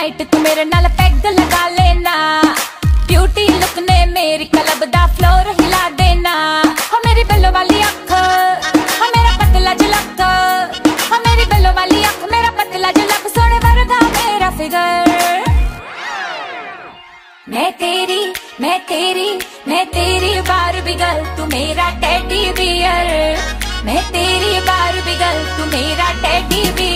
Night तू मेरे नाल पैग लगा लेना। ब्यूटी लुक ने मेरी क्लब दा फ्लोर हिला देना। हो मेरी बेलो वाली अख हो मेरा पतला झलक। हो मेरी बेलो वाली अख मेरा पतला झलक। सोने वर्गा मेरा फिगर मैं तेरी मैं तेरी मैं तेरी बार बिगल तू मेरा टेडी बियर मैं तेरी बार बिगल तू मेरा टेडी बियर